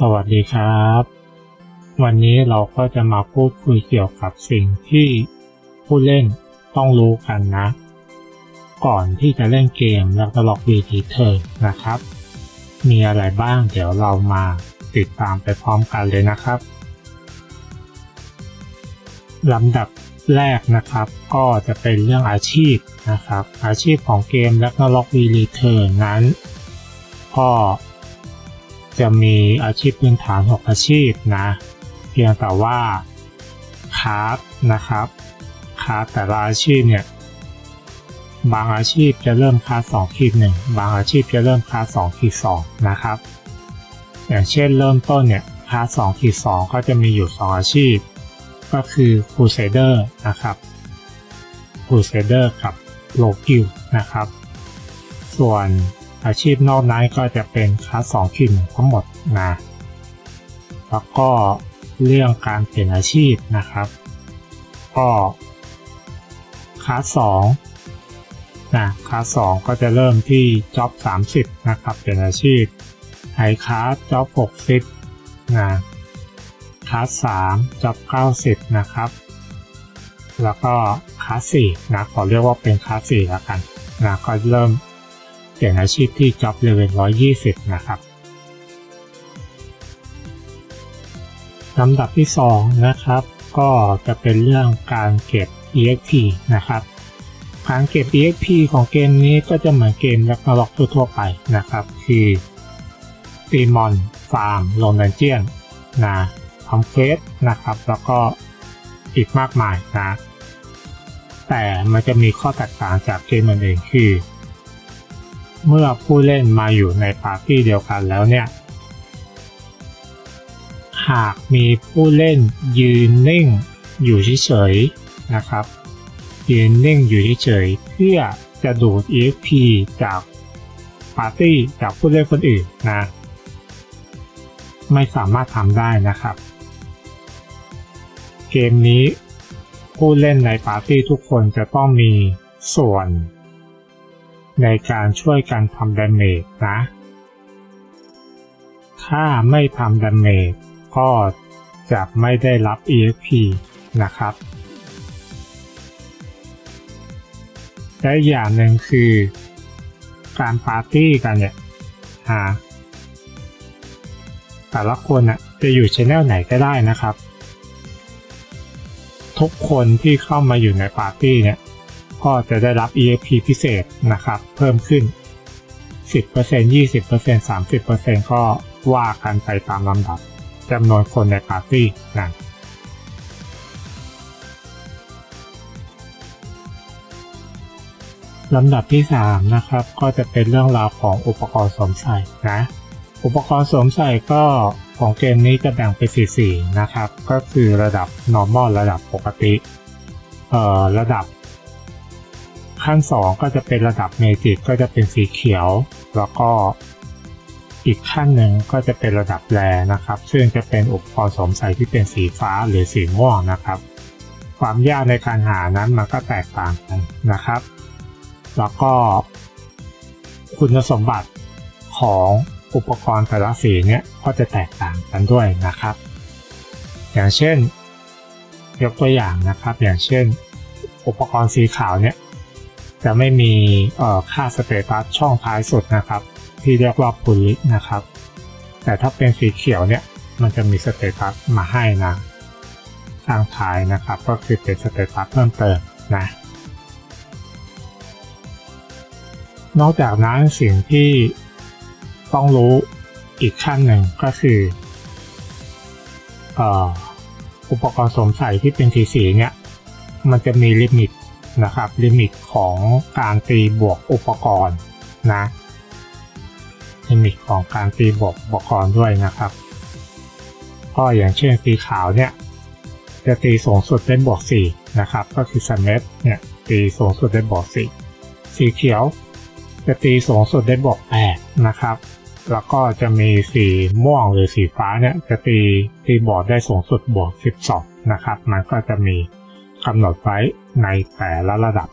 สวัสดีครับ วันนี้เราก็จะมาพูดคุยเกี่ยวกับสิ่งที่ผู้เล่นต้องรู้กันนะ ก่อนที่จะเล่นเกมแล้วก็ล็อกวีทีเธอนะครับ มีอะไรบ้างเดี๋ยวเรามาติดตามไปพร้อมกันเลยนะครับลำดับแรกนะครับก็จะเป็นเรื่องอาชีพนะครับ อาชีพของเกมและก็ล็อกวีรีเทิร์นนั้น ก็ จะมีอาชีพพื้นฐาน 6 อาชีพนะ เพียงแต่ว่าคาร์ดนะครับคาร์ดแต่ละอาชีพเนี่ยบางอาชีพจะเริ่มคาร์ด2ขีด1บางอาชีพจะเริ่มคาร์ด2ขีด2นะครับ อย่างเช่นเริ่มต้นเนี่ยคาร์ด2ขีด2ก็จะมีอยู่ 2 อาชีพ ก็คือ Crusader นะครับ Crusader กับ l o g i l นะครับ ส่วน อาชีพนอกนั้นก็จะเป็นคลาสสองขีดทั้งหมดนะแล้วก็เรื่องการเปลี่ยนอาชีพนะครับ ก็คลาสสองนะคลาสสองก็จะเริ่มที่จ็อบ30 นะครับเปลี่ยนอาชีพไฮคลาสจ็อบ60นะคลาสสามจ็อบ90 นะครับ แล้วก็คลาสสี่นะขอเรียกว่าเป็นคลาสสี่แล้วกันนะก็เริ่ม เปลี่ยนอาชีพที่ Job Level 120 นะครับลำดับที่ 2 นะครับ ก็จะเป็นเรื่องการเก็บ EXP นะครับการเก็บ EXP ของเกมนี้ก็จะเหมือนเกมลักนาล็อกทั่วไปนะครับ คือตีมอน ฟาร์มลง dungeon นะทำ quest นะครับ แล้วก็อีกมากมายนะ แต่มันจะมีข้อแตกต่างจากเกมอื่นๆคือ เมื่อผู้เล่นมาอยู่ในปาร์ตี้เดียวกันแล้วเนี่ย หากมีผู้เล่นยืนนิ่งอยู่เฉยๆนะครับ ยืนนิ่งอยู่เฉยๆเพื่อจะดูด EXP จากปาร์ตี้จากผู้เล่นคนอื่นนะ ไม่สามารถทำได้นะครับ เกมนี้ผู้เล่นในปาร์ตี้ทุกคนจะต้องมีส่วน ในการช่วยกันทำ damage นะ ถ้าไม่ทำ damage ก็จะไม่ได้รับ EXP นะครับ และอย่างหนึ่งคือ การปาร์ตี้กันเนี่ยฮะแต่ละคนน่ะจะอยู่ชแนลไหนก็ได้นะครับ ทุกคนที่เข้ามาอยู่ในปาร์ตี้เนี่ย ก็จะได้รับ EXP พิเศษนะครับ เพิ่มขึ้น 10% 20% 30%ก็ว่ากันไปตามลำดับจำนวนคนในปาร์ตี้นะลำดับที่ 3 นะครับ ก็จะเป็นเรื่องราวของอุปกรณ์สวมใส่นะ อุปกรณ์สวมใส่ก็ของเกมนี้จะแบ่งเป็นสีนะครับ ก็คือระดับ normal ระดับปกติ เอ่อ ระดับ ขั้น 2 ก็จะเป็นระดับ magic ก็จะเป็นสีเขียว แล้วก็อีกขั้นหนึ่งก็จะเป็นระดับแรนะครับ ซึ่งจะเป็นอุปกรณ์สวมใส่ที่เป็นสีฟ้าหรือสีม่วงนะครับ ความยากในการหานั้นมันก็แตกต่างกันนะครับ แล้วก็ คุณสมบัติของอุปกรณ์แต่ละสีเนี่ยก็จะแตกต่างกันด้วยนะครับ อย่างเช่น ยกตัวอย่างนะครับ อย่างเช่น อุปกรณ์สีขาวเนี่ย จะไม่มีค่า status ช่องท้ายสุดนะครับ ที่เรียกว่าพุลินะครับ แต่ถ้าเป็นสีเขียวเนี่ยมันจะมี status มาให้นะข้างท้ายนะครับ ก็คือเป็น status เพิ่มเติมนะนอกจากนั้นสิ่งที่ต้องรู้อีกขั้นหนึ่งก็คืออุปกรณ์สวมใส่ที่เป็นสีสีเนี่ย มันจะมี limit นะครับ limit ของการตีบวกอุปกรณ์นะ limit ของการตีบวกอุปกรณ์ด้วยนะครับ ก็อย่างเช่นสีขาวเนี่ยจะตีสูงสุดได้บวก4นะครับก็คือสเมตเนี่ยตีสูงสุดได้บวก4สีเขียว จะตีสูงสุดได้บวก8นะครับแล้วก็จะมีสีม่วงหรือสีฟ้าเนี่ยจะตีตีบอร์ดได้สูงสุดบวก 12 นะครับ มันก็จะมี กำหนดไว้ในแต่ละระดับ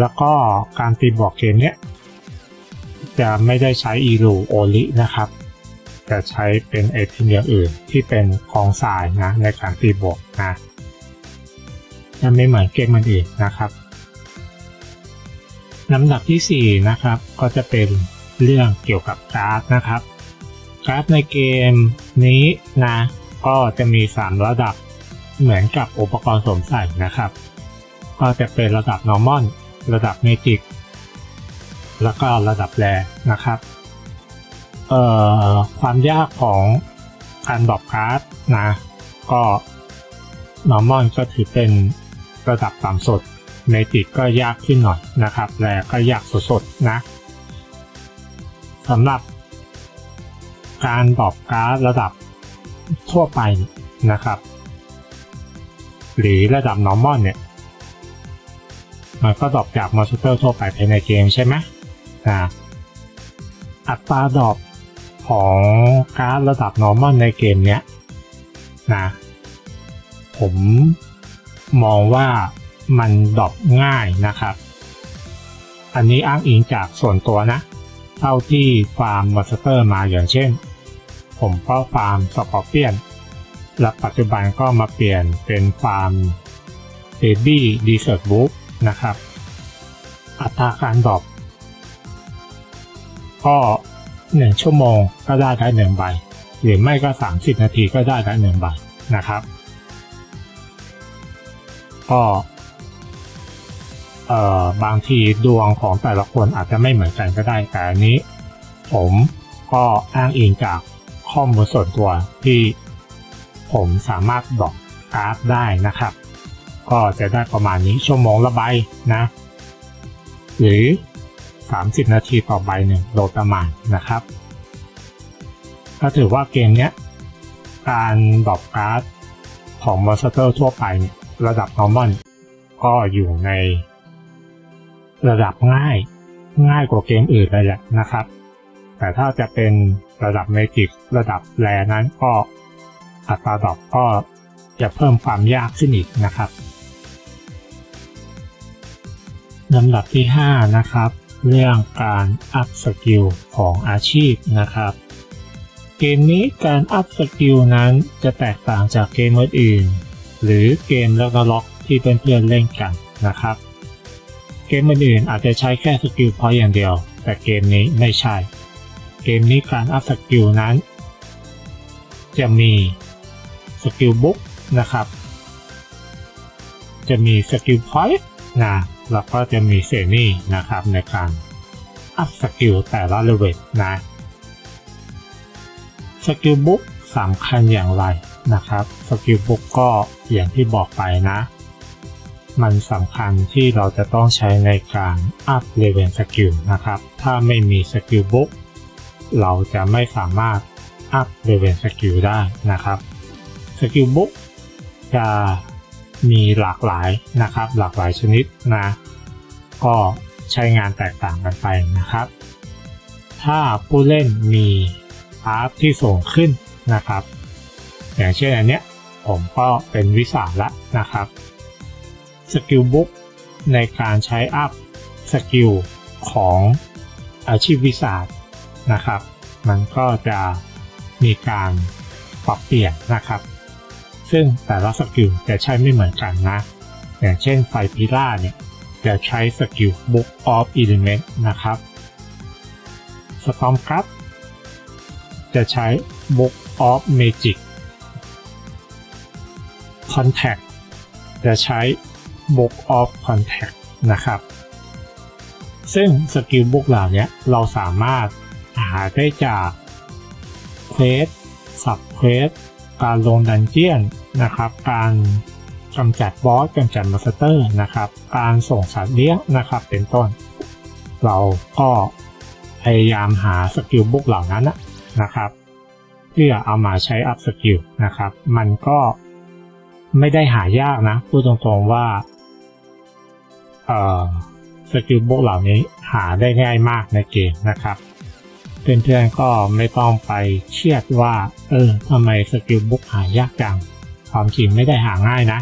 แล้วก็การตีบวกเกมเนี้ยจะไม่ได้ใช้อีรูโอลินะครับ จะใช้เป็นไอเทมอย่างอื่นที่เป็นของสายนะในการตีบวกนะจะไม่เหมือนเกมมันอื่นนะครับลำดับที่ 4 นะครับก็จะเป็นเรื่องเกี่ยวกับการ์ดนะครับ การ์ดในเกมนี้นะก็จะมี 3 ระดับ เหมือนกับอุปกรณ์สวมใส่นะครับ ก็จะเป็นระดับ normal ระดับ magic แล้วก็ระดับ rare นะครับเอ่อความยากของการ drop การ์ดนะ ก็ normal ก็ถือเป็นระดับต่ำสุดmagic ก็ยากขึ้นหน่อยนะครับ rare ก็ยากสุดๆนะสำหรับการ drop การ์ดระดับทั่วไปนะครับ หรือระดับ normal เนี่ย มันก็ drop จาก monster ทั่วไปภายในเกมใช่ไหมนะอัตรา drop ของการ์ดระดับ normal ในเกมเนี้ยนะผมมองว่ามัน drop ง่ายนะครับ อันนี้อ้างอิงจากส่วนตัวนะ เท่าที่ฟาร์ม monster มาอย่างเช่น ผมก็ฟาร์ม Scorpion และปัจจุบันก็มาเปลี่ยนเป็นฟาร์ม Baby Desert Wolf นะครับ อัตราการ drop ก็หนึ่งชั่วโมงก็ได้ได้หนึ่งใบ หรือไม่ก็ 30 นาทีก็ได้ได้หนึ่งใบนะครับ ก็เอ่อบางทีดวงของแต่ละคนอาจจะไม่เหมือนกันก็ได้แต่อันนี้ ผมก็อ้างอิงจากข้อมูลส่วนตัวที่ ผมสามารถบอกกราฟได้นะครับ ก็จะได้ประมาณนี้ชั่วโมงละใบนะ หรือ 30 นาทีต่อใบหนึ่งโดยประมาณนะครับ ก็ถือว่าเกมนี้การ drop การ์ดของ monster ทั่วไปเนี่ยระดับ normal ก็อยู่ใน ระดับง่ายง่ายกว่าเกมอื่นเลยแหละนะครับ แต่ถ้าจะเป็นระดับ magic ระดับ rare นั้นก็ อัตราดอกก็จะเพิ่มความยากขึ้นอีกนะครับลำดับที่ 5 นะครับ เรื่องการ up skill ของอาชีพนะครับ เกมนี้การ up skill นั้นจะแตกต่างจากเกมอื่น หรือเกม Ragnarok ที่เพื่อนๆเล่นกันนะครับ เกมอื่นๆอาจจะใช้แค่ skill point อย่างเดียว แต่เกมนี้ไม่ใช่ เกมนี้การ up skill นั้น จะมี skill bookนะครับ จะมี skill point นะแล้วก็จะมี Zeny นะครับในการ up skill แต่ละ level นะ skill book สำคัญอย่างไรนะครับ skill book ก็อย่างที่บอกไปนะ มันสำคัญที่เราจะต้องใช้ในการ up level skill นะครับ ถ้าไม่มี skill book เราจะไม่สามารถup level skill ได้นะครับ skill book จะมีหลากหลายนะครับ หลากหลายชนิดนะก็ใช้งานแตกต่างกันไปนะครับ ถ้าผู้เล่นมีอาชีพที่สูงขึ้นนะครับ อย่างเช่นอันเนี้ยผมก็เป็น Wizard ละนะครับ skill book ในการใช้ up skillของอาชีพวิสา์นะครับ มันก็จะมีการปรับเปลี่ยนนะครับ ซึ่งแต่ละ skill จะใช้ไม่เหมือนกันนะ อย่างเช่นไฟพิล่าเนี่ยจะใช้สกิล Book of Element นะครับ Storm Gust จะใช้ Book of Magic Contact จะใช้ Book of Contact นะครับ ซึ่ง skill book เหล่านี้เราสามารถหาได้จาก quest sub quest การลง dungeon นะครับ การกำจัดบอสกำจัด monster นะครับ การส่งสัตว์เลี้ยงนะครับ เป็นต้น เราก็พยายามหา skill book เหล่านั้นนะครับ เพื่อเอามาใช้ up skillนะครับ มันก็ไม่ได้หายากนะ พูดตรงๆว่า skill book เหล่านี้หาได้ง่ายมากในเกมนะครับ เพื่อนๆก็ไม่ต้องไปเครียดว่า เออทำไม skill book หายากจัง ความจริงไม่ได้หาง่ายนะ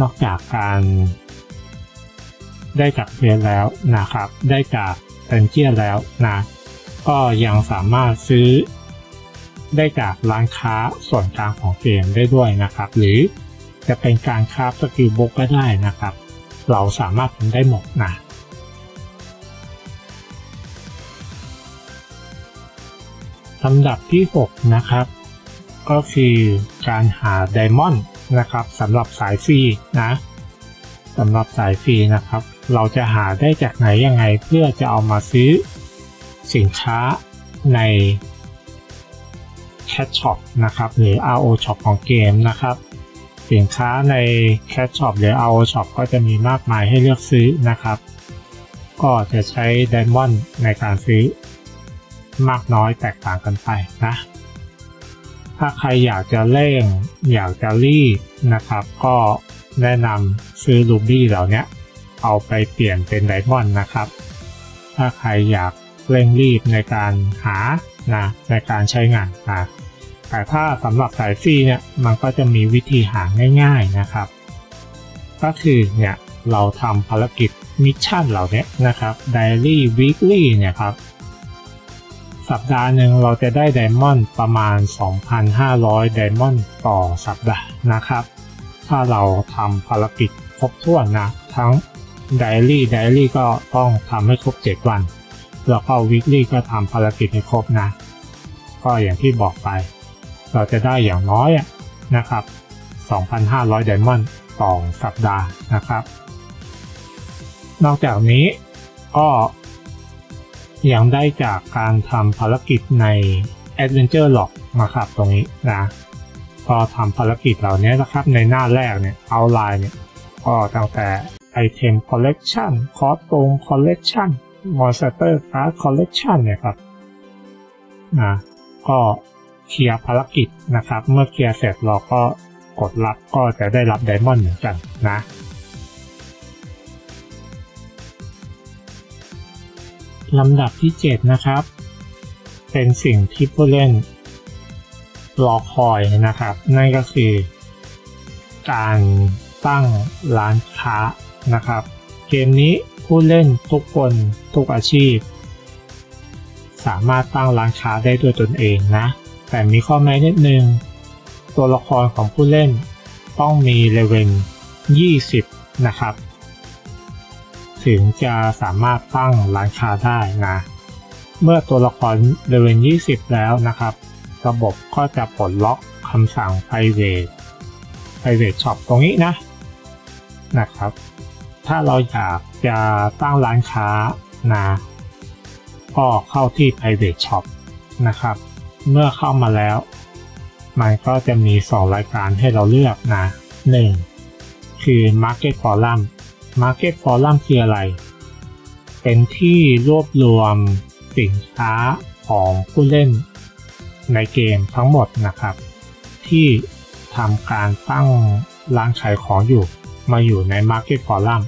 นอกจากการได้จากเพื่อนแล้วนะครับ ได้จาก dungeon แล้วนะ ก็ยังสามารถซื้อ ได้จากร้านค้าส่วนกลางของเกมได้ด้วยนะครับ หรือจะเป็นการ craft skill book ก็ได้นะครับ เราสามารถทำได้หมดนะ ลำดับที่ 6 นะครับ ก็คือการหา diamond นะครับสำหรับสายฟรีนะสำหรับสายฟรีนะครับ เราจะหาได้จากไหนยังไงเพื่อจะเอามาซื้อสินค้าใน Cat Shop นะครับหรือ RO Shop ของเกมนะครับ สินค้าใน Cat Shop หรือ RO Shop ก็จะมีมากมายให้เลือกซื้อนะครับ ก็จะใช้ไดมอนด์ในการซื้อ มากน้อยแตกต่างกันไปนะ ถ้าใครอยากจะเร่ง อยากจะรีบนะครับ ก็แนะนำซื้อ ruby เหล่านี้เอาไปเปลี่ยนเป็น diamond นะครับ ถ้าใครอยากเร่งรีบในการหานะในการใช้งานนะแต่ถ้าสำหรับสายฟรีเนี่ยมันก็จะมีวิธีหาง่ายๆนะครับ ก็คือเนี่ยเราทำภารกิจ mission เหล่านี้นะครับ Daily Weekly เนี่ยครับ สัปดาห์หนึ่งเราจะได้ diamond ประมาณ 2,500 ไดมอนด์ต่อสัปดาห์นะครับ ถ้าเราทำภารกิจครบถ้วนนะ ทั้ง Daily Daily ก็ต้องทำให้ครบ 7 วัน แล้วก็ Weekly ก็ทำภารกิจให้ครบนะ ก็อย่างที่บอกไป เราจะได้อย่างน้อยนะครับ 2,500 ไดมอนด์ต่อสัปดาห์นะครับ นอกจากนี้ก็ ยังได้จากการทำภารกิจใน Adventure Log นะครับตรงนี้นะก็ทำภารกิจเหล่านี้นะครับในหน้าแรกเนี่ยเอาไลน์เนี่ยก็ตั้งแต่ Item Collection Costume Collection Monster Card Collection เนี่ยครับนะก็เคลียร์ภารกิจนะครับ เมื่อเคลียร์เสร็จเราก็กดรับก็จะได้รับไดมอนด์เหมือนกันนะ ลำดับที่ 7 นะครับ เป็นสิ่งที่ผู้เล่นรอคอยนะครับ นั่นก็คือการตั้งร้านค้านะครับ เกมนี้ผู้เล่นทุกคนทุกอาชีพ สามารถตั้งร้านค้าได้ด้วยตนเองนะ แต่มีข้อแม้นิดนึง ตัวละครของผู้เล่นต้องมีเลเวล20 นะครับ ถึงจะสามารถตั้งร้านค้าได้นะ เมื่อตัวละครเลเวล20 แล้วนะครับ ระบบก็จะปลดล็อกคำสั่ง private private shop ตรงนี้นะนะครับ ถ้าเราอยากจะตั้งร้านค้านะก็เข้าที่ private shop นะครับ เมื่อเข้ามาแล้ว มันก็จะมี 2 รายการให้เราเลือกนะ 1. คือ Market Forum Market Forum คืออะไร เป็นที่รวบรวมสินค้าของผู้เล่นในเกมทั้งหมดนะครับ ที่ทำการตั้งร้านขายของอยู่มาอยู่ใน Market Forum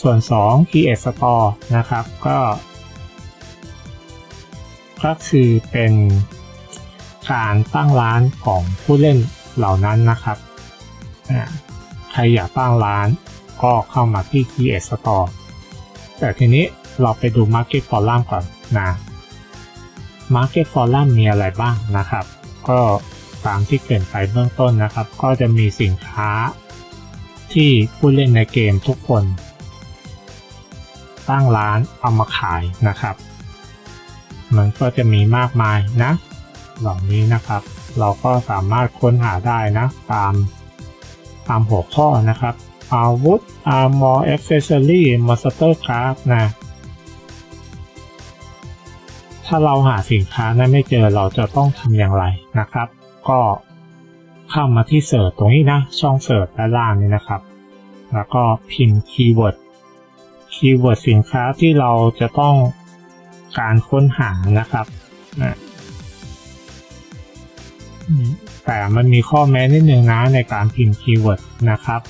ส่วน 2 Create Store นะครับก็ ก็คือเป็นการตั้งร้านของผู้เล่นเหล่านั้นนะครับ ใครอยากตั้งร้าน ก็เข้ามาที่ Create Store แต่ทีนี้เราไปดู Market Forum ก่อนนะ Market Forum มีอะไรบ้างนะครับ ก็ตามที่เกินไปเบื้องต้นนะครับ ก็จะมีสินค้าที่ผู้เล่นในเกมทุกคน ตั้งร้านเอามาขายนะครับ มันก็จะมีมากมายนะ เหล่านี้นะครับ เราก็สามารถค้นหาได้นะ ตามตามหัวข้อนะครับ อาวุธ armor accessory monster card นะ ถ้าเราหาสินค้านั้นไม่เจอเราจะต้องทำอย่างไรนะครับ ก็เข้ามาที่เสิร์ชตรงนี้นะ ช่องเสิร์ชด้านล่างนี้นะครับ แล้วก็พิมพ์ keyword keyword สินค้าที่เราจะต้องการค้นหานะครับนะแต่มันมีข้อแม้นิดนึงนะในการพิมพ์ keyword นะครับ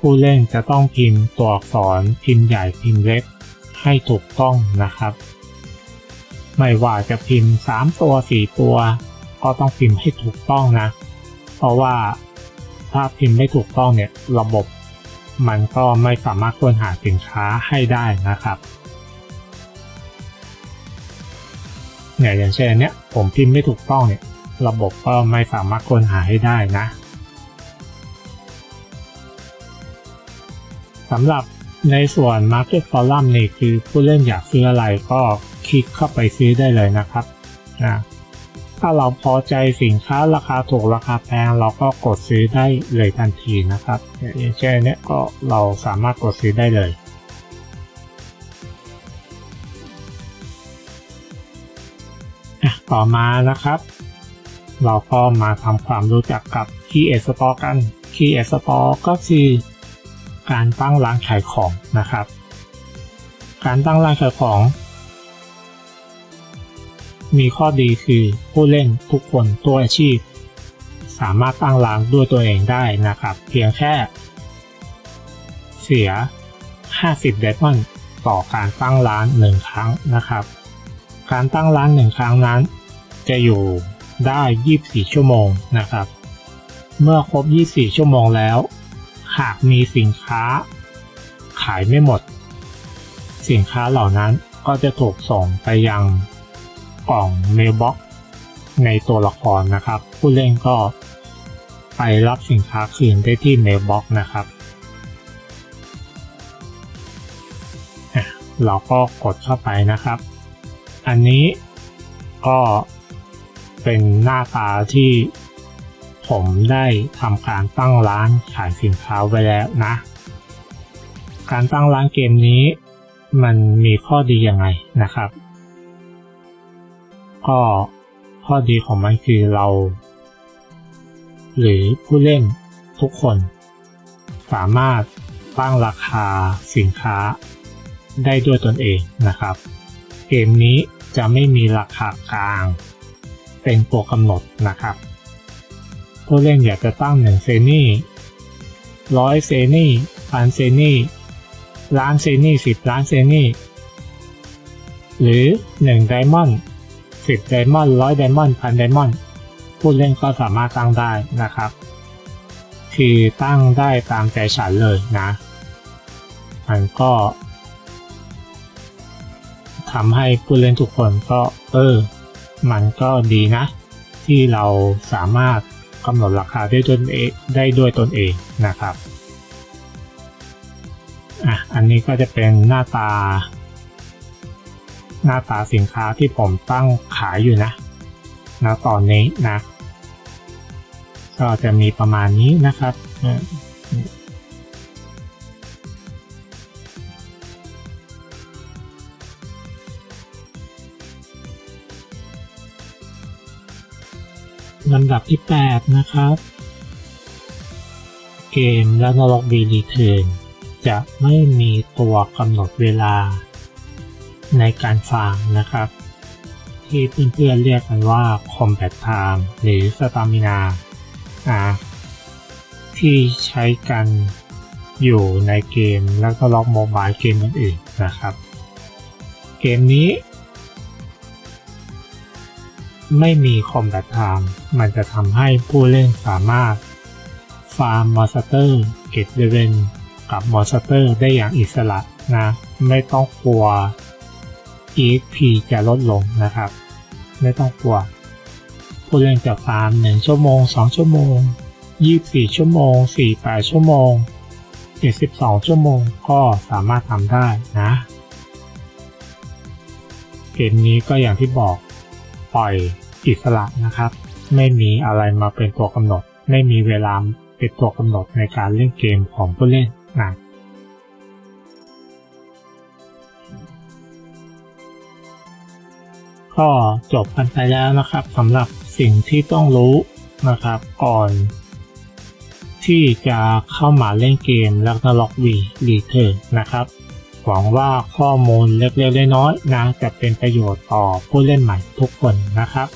ผู้เล่นจะต้องพิมพ์ตัวอักษรพิมพ์ใหญ่พิมพ์เล็ก ให้ถูกต้องนะครับ ไม่ว่าจะพิมพ์ 3 ตัว 4 ตัว ก็ต้องพิมพ์ให้ถูกต้องนะ เพราะว่าถ้าพิมพ์ไม่ถูกต้องเนี่ยระบบ มันก็ไม่สามารถค้นหาสินค้าให้ได้นะครับเนี่ยอย่างเช่นเนี้ยผมพิมพ์ไม่ถูกต้องเนี่ย ระบบก็ไม่สามารถค้นหาให้ได้นะ สำหรับในส่วน Market Forum นี่คือผู้เล่นอยากซื้ออะไรก็คลิกเข้าไปซื้อได้เลยนะครับนะถ้าเราพอใจสินค้าราคาถูกราคาแพงเราก็กดซื้อได้เลยทันทีนะครับอย่างเช่นนี้ก็เราสามารถกดซื้อได้เลย ต่อมานะครับ เราก็มาทำความรู้จักกับ Key Store กัน Key Store ก็คือ การตั้งร้านขายของนะครับ การตั้งร้านขายของ มีข้อดีคือผู้เล่นทุกคนตัวอาชีพ สามารถตั้งร้านด้วยตัวเองได้นะครับ เพียงแค่ เสีย 50เดมอนต่อการตั้งร้านหนึ่งครั้งนะครับ การตั้งร้านหนึ่งครั้งนั้น จะอยู่ได้ 24 ชั่วโมงนะครับ เมื่อครบ 24 ชั่วโมงแล้ว หากมีสินค้า ขายไม่หมด สินค้าเหล่านั้นก็จะถูกส่งไปยังกล่อง mailbox ในตัวละครนะครับ ผู้เล่นก็ไปรับสินค้าคืนได้ที่ mailbox นะครับ เราก็กดเข้าไปนะครับ อันนี้ก็เป็นหน้าตาที่ ผมได้ทำการตั้งร้านขายสินค้าไว้แล้วนะ การตั้งร้านเกมนี้ มันมีข้อดียังไงนะครับ ก็ข้อดีของมันคือเรา หรือผู้เล่นทุกคน สามารถตั้งราคาสินค้าได้ด้วยตนเองนะครับ เกมนี้จะไม่มีราคากลาง เป็นตัวกำหนดนะครับ ผู้เล่นอยากจะตั้งหนึ่งเซนี่ร้อยเซนี่พันเซนี่ล้านเซนี่สิบล้านเซนี่หรือหนึ่งไดมอนด์สิบไดมอนด์ร้อยไดมอนด์พันไดมอนด์ผู้เล่นก็สามารถตั้งได้นะครับ คือตั้งได้ตามใจฉันเลยนะ มันก็ทำให้ผู้เล่นทุกคนก็เออ มันก็ดีนะ ที่เราสามารถ กำหนดราคาได้ตนเองได้ด้วยตนเองนะครับอะอันนี้ก็จะเป็นหน้าตา หน้าตาสินค้าที่ผมตั้งขายอยู่นะนะตอนนี้นะ ก็จะมีประมาณนี้นะครับ ลำดับที่ 8 นะครับ เกม Ragnarok V Returns จะไม่มีตัวกำหนดเวลา ในการฟาร์มนะครับ ที่เพื่อนๆเรียกกันว่า Combat Time หรือ Stamina ที่ใช้กันอยู่ในเกม Ragnarok Mobile เกมอื่นๆนะครับ เกมนี้ ไม่มี combat time มันจะทำให้ผู้เล่นสามารถ ฟาร์ม monster เก็บ level กับ monster ได้อย่างอิสระนะ ไม่ต้องกลัว EXP จะลดลงนะครับ ไม่ต้องกลัว ผู้เล่นจะฟาร์ม 1 ชั่วโมง 2 ชั่วโมง 24 ชั่วโมง 48 ชั่วโมง 72 ชั่วโมงก็สามารถทำได้นะ เกมนี้ก็อย่างที่บอกปล่อย อิสระนะครับ ไม่มีอะไรมาเป็นตัวกำหนด ไม่มีเวลาเป็นตัวกำหนดในการเล่นเกมของผู้เล่นนะก็จบกันไปแล้วนะครับสำหรับสิ่งที่ต้องรู้นะครับก่อน ที่จะเข้ามาเล่นเกมล้วก็ล็อกวีรีเทิร์นะครับ หวังว่าข้อมูลเล็กๆน้อยๆนะจะเป็นประโยชน์ต่อผู้เล่นใหม่ทุกคนนะครับ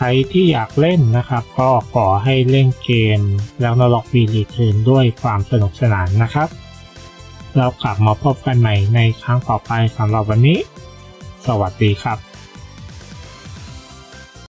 ใครที่อยากเล่นนะครับ ก็ขอให้เล่นเกม แล้วนล็อกวีรีเทิร์นด้วยความสนุกสนานนะครับ เรากลับมาพบกันใหม่ในครั้งต่อไปสำหรับวันนี้ สวัสดีครับ